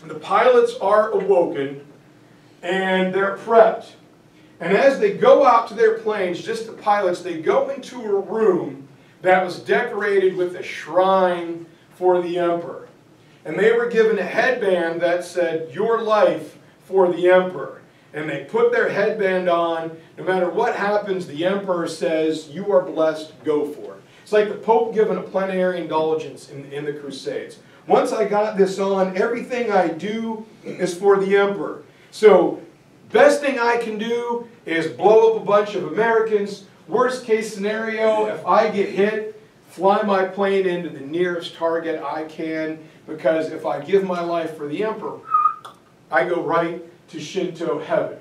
the pilots are awoken, and they're prepped. And as they go out to their planes, just the pilots, they go into a room that was decorated with a shrine for the emperor. And they were given a headband that said, Your life for the emperor. And they put their headband on. No matter what happens, the emperor says, You are blessed, go for it. It's like the Pope giving a plenary indulgence in, in the Crusades. Once I got this on, everything I do is for the emperor. So, best thing I can do is blow up a bunch of Americans. Worst case scenario, if I get hit, fly my plane into the nearest target I can because if I give my life for the emperor, I go right to Shinto heaven.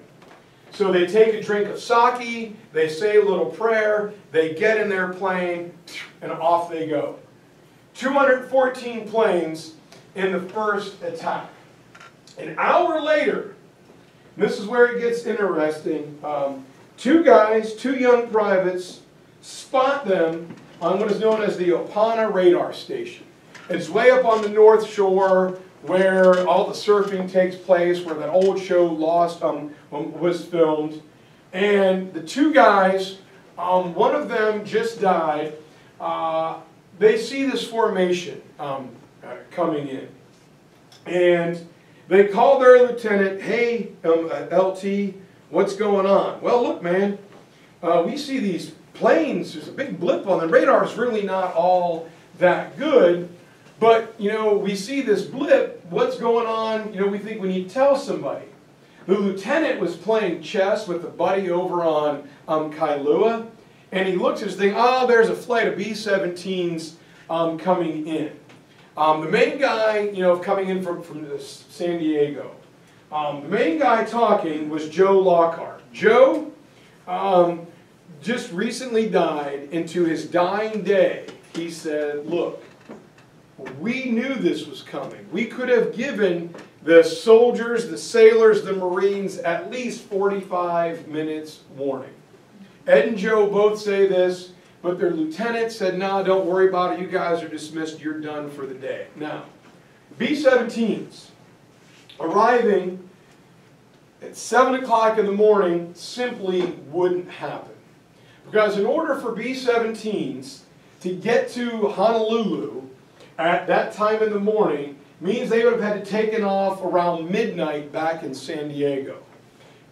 So they take a drink of sake, they say a little prayer, they get in their plane, and off they go. 214 planes in the first attack. An hour later, this is where it gets interesting, um, two guys, two young privates, spot them on what is known as the Opana radar station. It's way up on the north shore where all the surfing takes place, where that old show Lost um, was filmed. And the two guys, um, one of them just died. Uh, they see this formation um, uh, coming in. And they call their lieutenant, hey, um, uh, LT, what's going on? Well, look, man, uh, we see these planes, there's a big blip on the radar, It's really not all that good. But, you know, we see this blip, what's going on? You know, we think we need to tell somebody. The lieutenant was playing chess with a buddy over on um, Kailua, and he looks at his thing, oh, there's a flight of B-17s um, coming in. Um, the main guy, you know, coming in from, from San Diego, um, the main guy talking was Joe Lockard. Joe um, just recently died, and to his dying day, he said, look, we knew this was coming. We could have given the soldiers, the sailors, the Marines at least 45 minutes warning. Ed and Joe both say this, but their lieutenant said, nah, don't worry about it. You guys are dismissed. You're done for the day. Now, B-17s arriving at 7 o'clock in the morning simply wouldn't happen. Because in order for B-17s to get to Honolulu at that time in the morning means they would have had to taken off around midnight back in San Diego.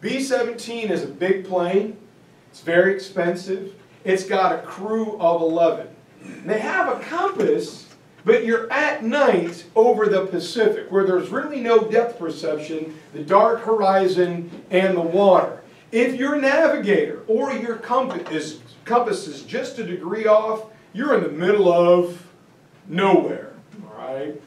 B-17 is a big plane. It's very expensive. It's got a crew of 11. They have a compass, but you're at night over the Pacific where there's really no depth perception, the dark horizon, and the water. If your navigator or your compass is, just a degree off, you're in the middle of nowhere, all right?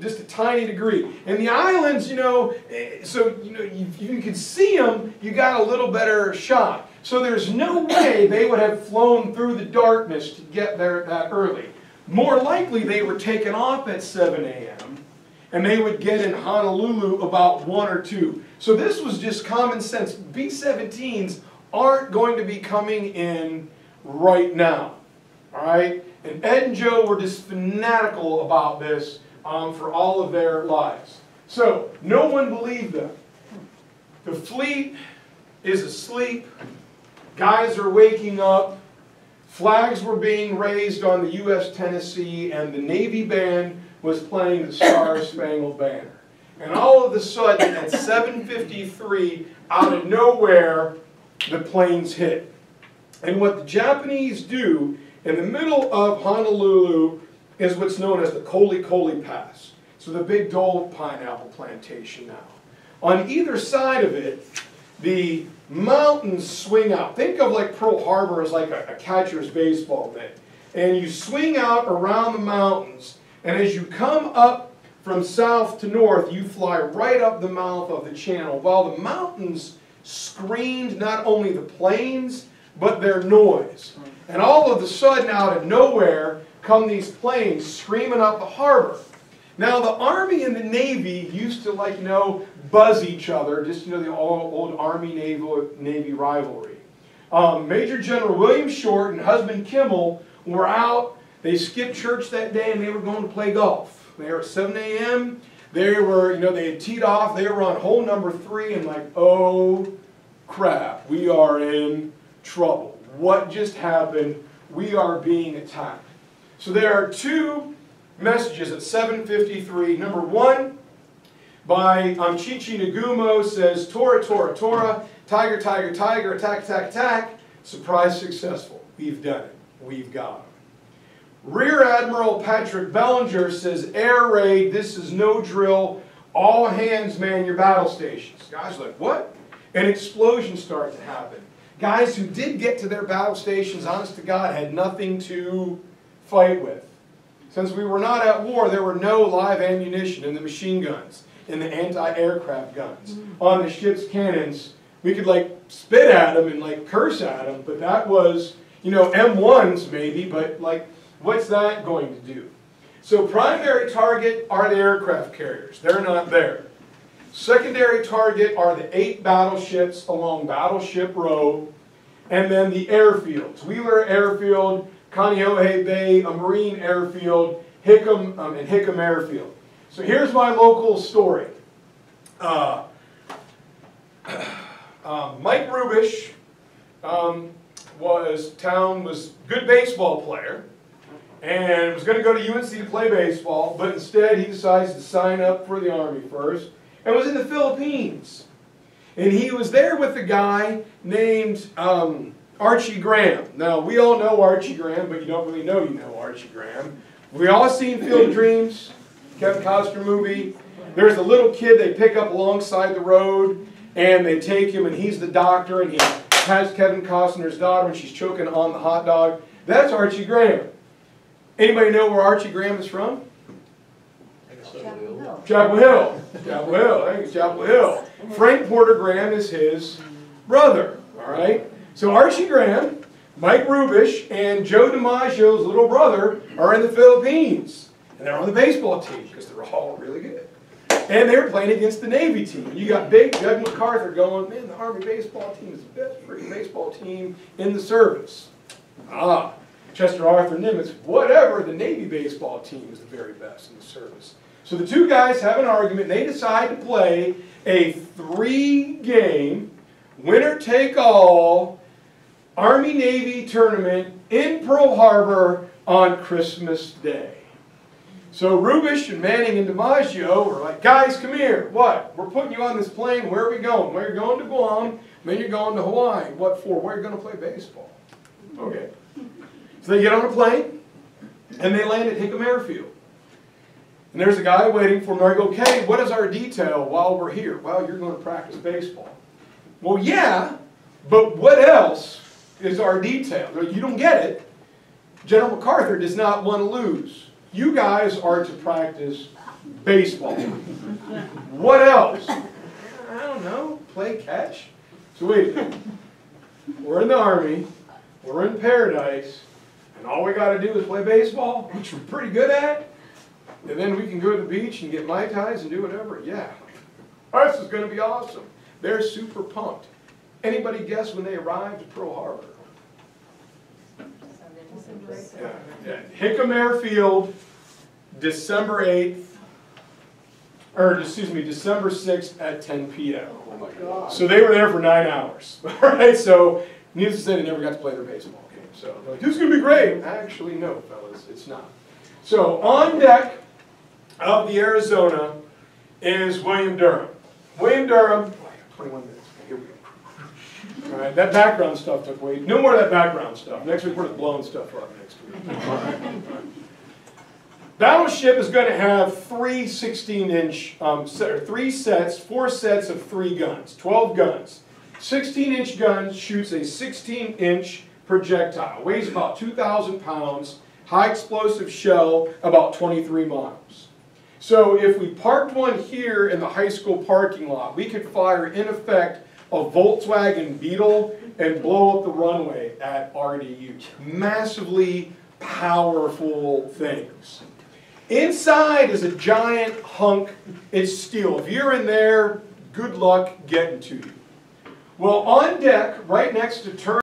Just a tiny degree. And the islands, you know, eh, so you know, you, you can see them, you got a little better shot. So there's no way they would have flown through the darkness to get there that early. More likely they were taken off at 7 a.m. and they would get in Honolulu about 1 or 2. So this was just common sense. B-17s aren't going to be coming in right now. All right? And Ed and Joe were just fanatical about this um, for all of their lives. So, no one believed them. The fleet is asleep. Guys are waking up. Flags were being raised on the U.S. Tennessee, and the Navy band was playing the Star Spangled Banner. And all of a sudden, at 7.53, out of nowhere, the planes hit. And what the Japanese do in the middle of Honolulu is what's known as the Kolekole Pass. So the big Dole pineapple plantation now. On either side of it, the mountains swing out. Think of like Pearl Harbor as like a, a catcher's baseball mitt. And you swing out around the mountains, and as you come up from south to north, you fly right up the mouth of the channel, while the mountains screened not only the planes, but their noise. And all of a sudden, out of nowhere, come these planes screaming up the harbor. Now the Army and the Navy used to like, you know, buzz each other, just, you know, the old, old Army Naval, Navy rivalry. Um, Major General William Short and husband Kimmel were out. They skipped church that day and they were going to play golf. They were at 7 a.m. They were, you know, they had teed off. They were on hole number three and like, oh crap, we are in trouble. What just happened? We are being attacked. So there are two messages at 753. Number one, by um, Chuichi Nagumo says, Tora, Tora, Tora, tiger, tiger, tiger, attack, attack, attack. Surprise successful. We've done it. We've got them. Rear Admiral Patrick Bellinger says, air raid, this is no drill. All hands man your battle stations. Guys like, what? An explosion starts to happen. Guys who did get to their battle stations, honest to God, had nothing to fight with. Since we were not at war, there were no live ammunition in the machine guns, in the anti-aircraft guns, on the ship's cannons. We could like spit at them and like curse at them, but that was, you know, M1s maybe, but like, what's that going to do? So primary target are the aircraft carriers. They're not there. Secondary target are the eight battleships along Battleship Row, and then the airfields. Wheeler Airfield, Kaneohe Bay, a Marine airfield, Hickam, um, and Hickam Airfield. So here's my local story. Uh, uh, Mike Rubish um, was town was good baseball player and was going to go to UNC to play baseball, but instead he decides to sign up for the Army first and was in the Philippines. And he was there with a guy named um, Archie Graham. Now, we all know Archie Graham, but you don't really know you know Archie Graham. We all seen Field of Dreams, Kevin Costner movie. There's a little kid they pick up alongside the road, and they take him, and he's the doctor, and he has Kevin Costner's daughter, and she's choking on the hot dog. That's Archie Graham. Anybody know where Archie Graham is from? Chapel Hill. Chapel Hill. Chapel Hill. I think Chapel Hill. Frank Porter Graham is his brother. All right. So Archie Graham, Mike Rubish, and Joe DiMaggio's little brother are in the Philippines, and they're on the baseball team because they're all really good. And they were playing against the Navy team. And you got big Doug MacArthur going, man, the Army baseball team is the best freaking baseball team in the service. Ah, Chester Arthur Nimitz, whatever, the Navy baseball team is the very best in the service. So the two guys have an argument, they decide to play a three-game, winner-take-all Army-Navy tournament in Pearl Harbor on Christmas Day. So Rubish and Manning and DiMaggio were like, guys, come here. What? We're putting you on this plane. Where are we going? Well, you're going to Guam, then you're going to Hawaii. What for? Where are you going to play baseball? Okay. So they get on a plane, and they land at Hickam Airfield. And there's a guy waiting for them. I go, okay, what is our detail while we're here? Well, you're going to practice baseball. Well, yeah, but what else is our detail? You don't get it. General MacArthur does not want to lose. You guys are to practice baseball. What else? I don't know. Play catch. So wait, we're in the Army, we're in paradise, and all we got to do is play baseball, which we're pretty good at, and then we can go to the beach and get Mai Tais and do whatever. Yeah, this is going to be awesome. They're super pumped. Anybody guess when they arrived at Pearl Harbor? Yeah, yeah. Hickam Airfield, December 8th, or excuse me, December 6th at 10 p.m. Oh my God. So they were there for nine hours. All right, so needless to say, they never got to play their baseball game. So they're like, this is going to be great. Actually, no, fellas, it's not. So on deck of the Arizona is William Durham. William Durham, 21 minutes. Okay, here we go. All right, that background stuff took way, no more of that background stuff. Next week, we're just blowing stuff up next week. All right. Battleship is going to have three 16-inch, um, set, three sets, four sets of three guns, 12 guns. 16-inch gun shoots a 16-inch projectile, weighs about 2,000 pounds, high explosive shell, about 23 miles. So if we parked one here in the high school parking lot, we could fire, in effect, a Volkswagen Beetle and blow up the runway at RDU. Massively powerful things. Inside is a giant hunk, it's steel. If you're in there, good luck getting to you. Well, on deck, right next to turn